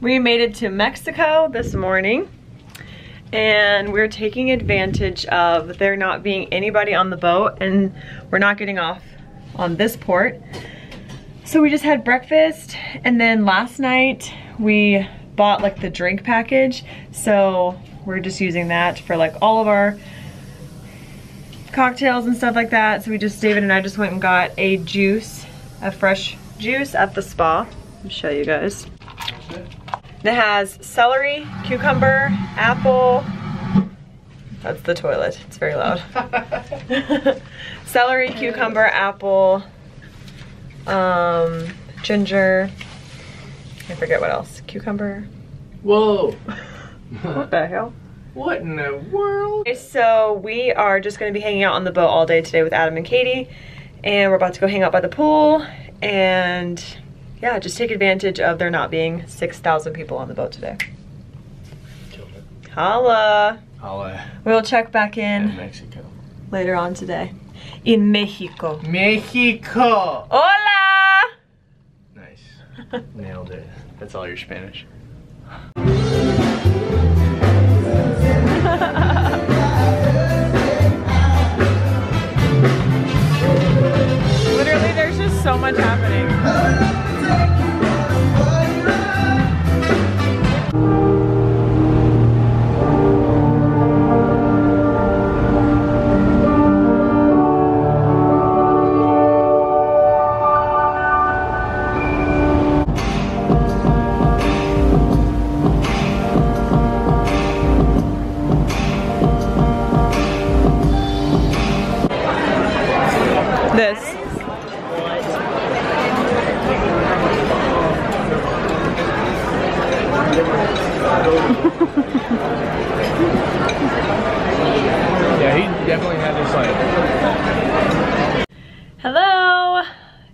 We made it to Mexico this morning and we're taking advantage of there not being anybody on the boat and we're not getting off on this port. So we just had breakfast and then last night we bought like the drink package. So we're just using that for like all of our cocktails and stuff like that. So we just, David and I just went and got a juice, a fresh juice at the spa. I'll show you guys. It has celery, cucumber, apple. That's the toilet. It's very loud. celery, cucumber, apple, um, ginger. I forget what else. Cucumber. Whoa. What the hell? What in the world? Okay, so we are just gonna be hanging out on the boat all day today with Adam and Katie. And we're about to go hang out by the pool and yeah, just take advantage of there not being 6,000 people on the boat today. Holla. Holla. We'll check back In in Mexico. later on today. In Mexico. Mexico. Hola! Nice. Nailed it. That's all your Spanish. Literally, there's just so much happening.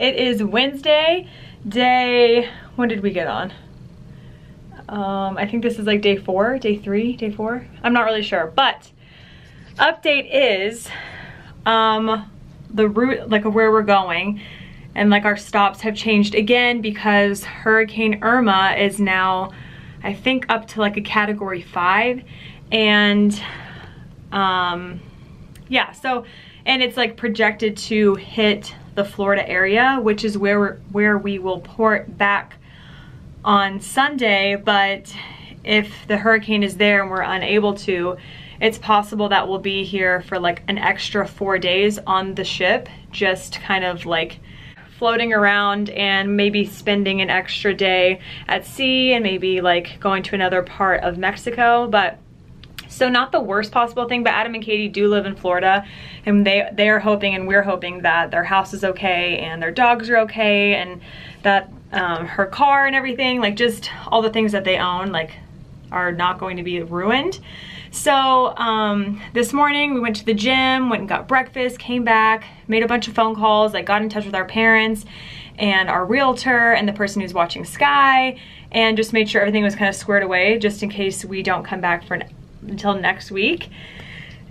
It is Wednesday, day, when did we get on? Um, I think this is like day four, day three, day four. I'm not really sure, but update is, um, the route, like where we're going and like our stops have changed again because Hurricane Irma is now, I think up to like a category five and, um, yeah, so, and it's like projected to hit the Florida area, which is where where we will port back on Sunday, but if the hurricane is there and we're unable to, it's possible that we'll be here for like an extra four days on the ship, just kind of like floating around and maybe spending an extra day at sea and maybe like going to another part of Mexico. But so not the worst possible thing, but Adam and Katie do live in Florida and they they are hoping and we're hoping that their house is okay and their dogs are okay and that um, her car and everything, like just all the things that they own, like are not going to be ruined. So um, this morning we went to the gym, went and got breakfast, came back, made a bunch of phone calls, like got in touch with our parents and our realtor and the person who's watching Sky and just made sure everything was kind of squared away just in case we don't come back for until next week.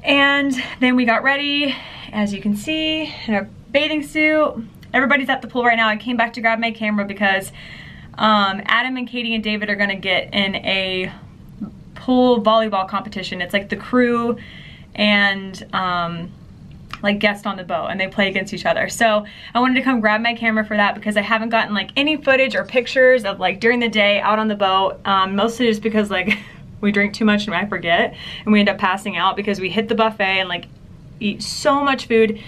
And then we got ready, as you can see, in a bathing suit. Everybody's at the pool right now. I came back to grab my camera because um, Adam and Katie and David are gonna get in a pool volleyball competition. It's like the crew and um, like guest on the boat and they play against each other. So I wanted to come grab my camera for that because I haven't gotten like any footage or pictures of like during the day out on the boat. Um, mostly just because like we drink too much and I forget and we end up passing out because we hit the buffet and like eat so much food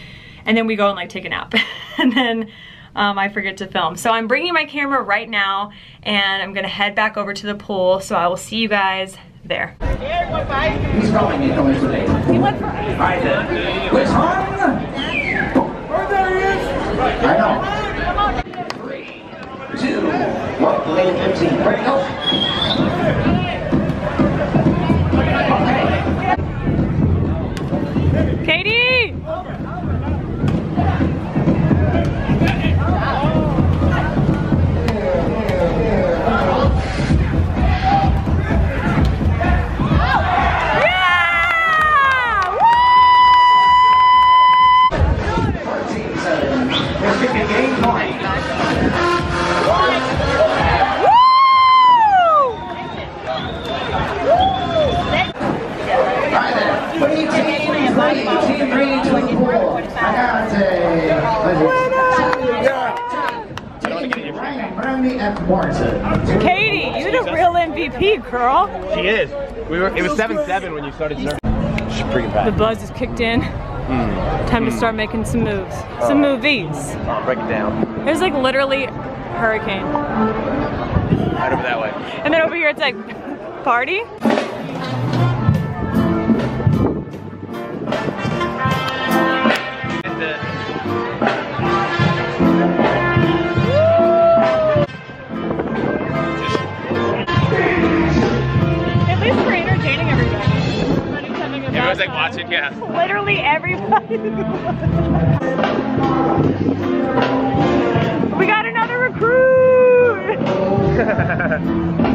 and then we go and like take a nap and then um, I forget to film. So I'm bringing my camera right now and I'm gonna head back over to the pool. So I will see you guys there. He's going into it today. He went for Which one? I know. Three, two, one, lane 15. Ready go? We were. It was seven seven when you started surfing. She's pretty The buzz is kicked in. Hmm. Time to start making some moves. Some movies. Oh, break it down. There's like literally hurricane. Right over that way. And then over here it's like party. Like watching, yeah. Literally everybody. we got another recruit.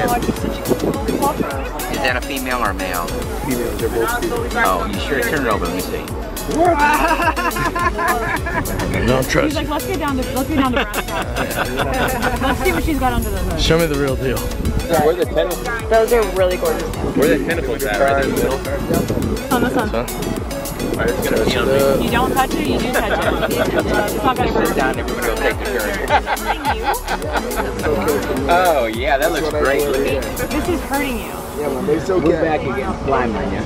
Is that a female or a male? Female, they're both female. Oh, you sure? Turn it over, let me see. Don't He's like, let's get down to let's get down to brass. Let's see what she's got under the hood. Show me the real deal. Where the tentacles? Those are really gorgeous. Where the tentacles at? Right in the middle. On this one. Alright, it's gonna pee on me. You don't touch it, you do touch it. It's not gonna hurt. Down there, we're gonna go take the turn. Oh, yeah, that looks great. Look at This is hurting you. Move back again. Blind man, yeah.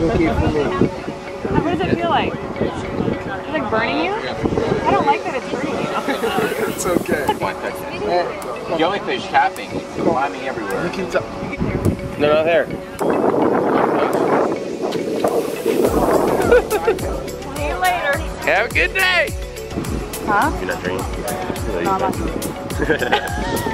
What does it feel like? It's like burning you? I don't like that it's hurting you. It's okay. Jellyfish tapping, it's climbing everywhere. No, not there. See you later. Have a good day. Huh? You're not drinking. No, I'm not.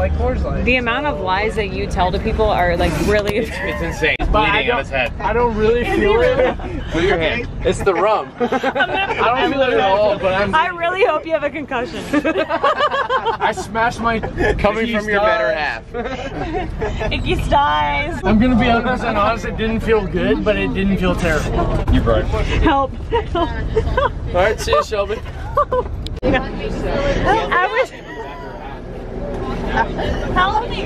like Coors Light. The amount of lies that you tell to people are like really. It's, it's insane. It's bleeding on his head. I don't really feel it. Put your hand. It's the rum. I don't feel it at all, but I'm. I really hope you have a concussion. I smashed my. Coming from your better half. Icky styes. I'm gonna be 100% honest. It didn't feel good, but it didn't feel terrible. You brought Help. All right, see you, Shelby. I was. Help me.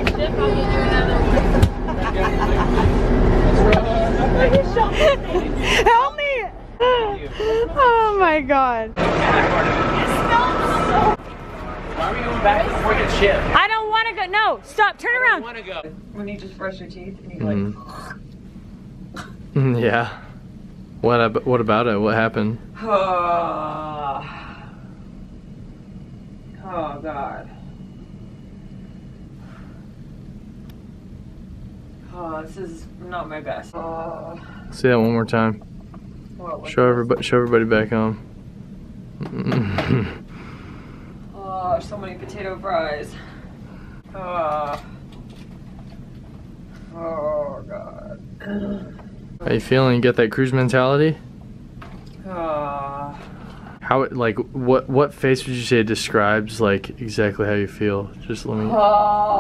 Help me. Oh my god. Why are we going back to work at ship? I don't want to go. No, stop. Turn I around. want to go. When you just brush your teeth and you go like. Mm, yeah. What ab- What about it? What happened? Oh, oh God. Oh, this is not my best. Oh, Say that one more time. what Show everybody. Show everybody back home. Oh, so many potato fries. Oh. Oh God. How you feeling? You get that cruise mentality? Oh. How like what what face would you say describes like exactly how you feel? Just let me. Oh.